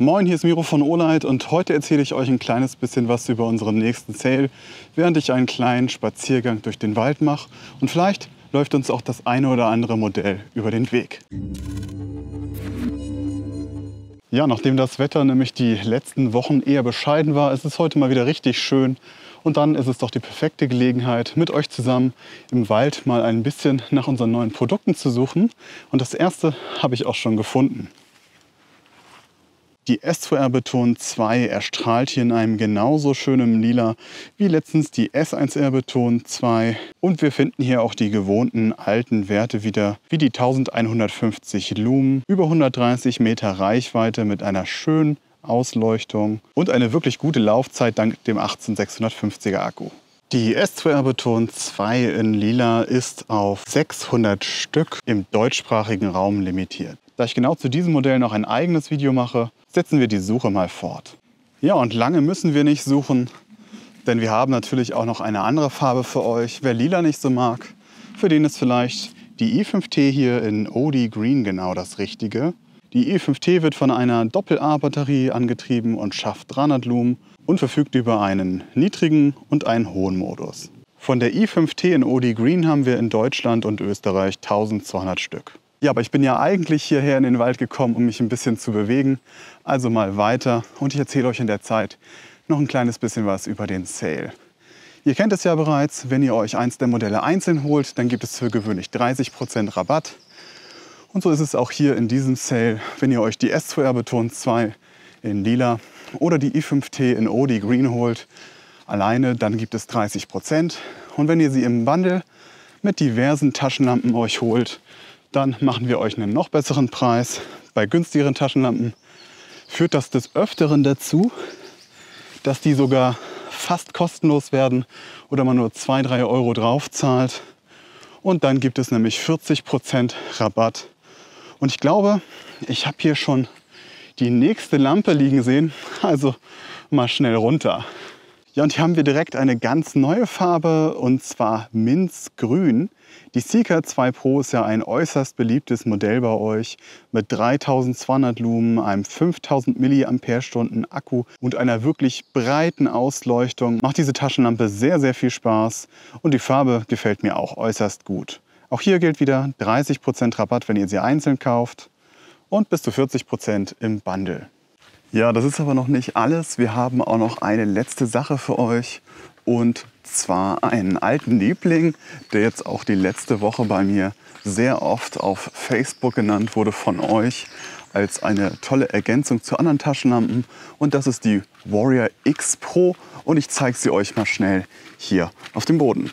Moin, hier ist Miro von Olight und heute erzähle ich euch ein kleines bisschen was über unseren nächsten Sale, während ich einen kleinen Spaziergang durch den Wald mache und vielleicht läuft uns auch das eine oder andere Modell über den Weg. Ja, nachdem das Wetter nämlich die letzten Wochen eher bescheiden war, ist es heute mal wieder richtig schön. Und dann ist es doch die perfekte Gelegenheit, mit euch zusammen im Wald mal ein bisschen nach unseren neuen Produkten zu suchen. Und das erste habe ich auch schon gefunden. Die S2R Beton 2 erstrahlt hier in einem genauso schönen Lila wie letztens die S1R Beton 2. Und wir finden hier auch die gewohnten alten Werte wieder, wie die 1150 Lumen, über 130 Meter Reichweite mit einer schönen Ausleuchtung und eine wirklich gute Laufzeit dank dem 18650er Akku. Die S2R Beton 2 in Lila ist auf 600 Stück im deutschsprachigen Raum limitiert. Da ich genau zu diesem Modell noch ein eigenes Video mache, setzen wir die Suche mal fort. Ja, und lange müssen wir nicht suchen, denn wir haben natürlich auch noch eine andere Farbe für euch. Wer lila nicht so mag, für den ist vielleicht die i5T hier in OD Green genau das Richtige. Die i5T wird von einer Doppel-A-Batterie angetrieben und schafft 300 Lumen und verfügt über einen niedrigen und einen hohen Modus. Von der i5T in OD Green haben wir in Deutschland und Österreich 1200 Stück. Ja, aber ich bin ja eigentlich hierher in den Wald gekommen, um mich ein bisschen zu bewegen. Also mal weiter und ich erzähle euch in der Zeit noch ein kleines bisschen was über den Sale. Ihr kennt es ja bereits, wenn ihr euch eins der Modelle einzeln holt, dann gibt es für gewöhnlich 30% Rabatt. Und so ist es auch hier in diesem Sale, wenn ihr euch die S2R Beton 2 in lila oder die i5T in OD Green holt, alleine, dann gibt es 30%. Und wenn ihr sie im Bundle mit diversen Taschenlampen euch holt, dann machen wir euch einen noch besseren Preis. Bei günstigeren Taschenlampen führt das des Öfteren dazu, dass die sogar fast kostenlos werden oder man nur 2-3 Euro drauf zahlt. Und dann gibt es nämlich 40% Rabatt. Und ich glaube, ich habe hier schon die nächste Lampe liegen sehen. Also mal schnell runter. Ja, und hier haben wir direkt eine ganz neue Farbe und zwar Minzgrün. Die Seeker 2 Pro ist ja ein äußerst beliebtes Modell bei euch mit 3200 Lumen, einem 5000 mAh Akku und einer wirklich breiten Ausleuchtung. Macht diese Taschenlampe sehr, sehr viel Spaß und die Farbe gefällt mir auch äußerst gut. Auch hier gilt wieder 30% Rabatt, wenn ihr sie einzeln kauft und bis zu 40% im Bundle. Ja, das ist aber noch nicht alles. Wir haben auch noch eine letzte Sache für euch. Und zwar einen alten Liebling, der jetzt auch die letzte Woche bei mir sehr oft auf Facebook genannt wurde von euch als eine tolle Ergänzung zu anderen Taschenlampen. Und das ist die Warrior X Pro. Und ich zeige sie euch mal schnell hier auf dem Boden.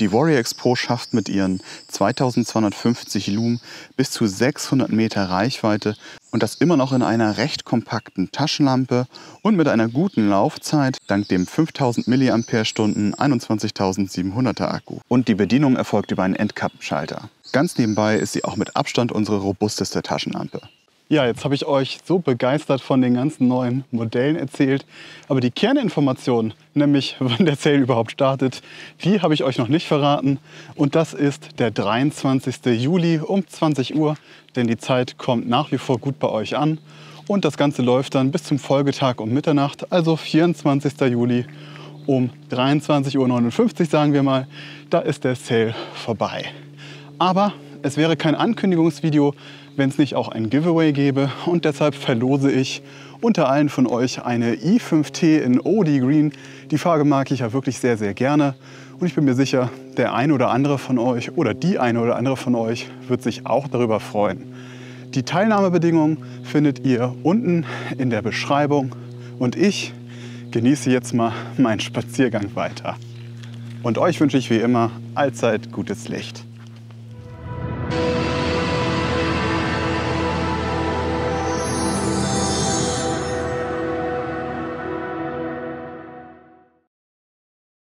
Die Warrior X Pro schafft mit ihren 2250 Lumen bis zu 600 Meter Reichweite und das immer noch in einer recht kompakten Taschenlampe und mit einer guten Laufzeit dank dem 5000 mAh 21700er Akku. Und die Bedienung erfolgt über einen Endkappenschalter. Ganz nebenbei ist sie auch mit Abstand unsere robusteste Taschenlampe. Ja, jetzt habe ich euch so begeistert von den ganzen neuen Modellen erzählt. Aber die Kerninformation, nämlich wann der Sale überhaupt startet, die habe ich euch noch nicht verraten. Und das ist der 23. Juli um 20 Uhr. Denn die Zeit kommt nach wie vor gut bei euch an. Und das Ganze läuft dann bis zum Folgetag um Mitternacht, also 24. Juli um 23.59 Uhr sagen wir mal. Da ist der Sale vorbei. Aber es wäre kein Ankündigungsvideo, wenn es nicht auch ein Giveaway gäbe. Und deshalb verlose ich unter allen von euch eine i5T in OD Green. Die Farbe mag ich ja wirklich sehr, sehr gerne. Und ich bin mir sicher, der eine oder andere von euch oder die eine oder andere von euch wird sich auch darüber freuen. Die Teilnahmebedingungen findet ihr unten in der Beschreibung. Und ich genieße jetzt mal meinen Spaziergang weiter. Und euch wünsche ich wie immer allzeit gutes Licht.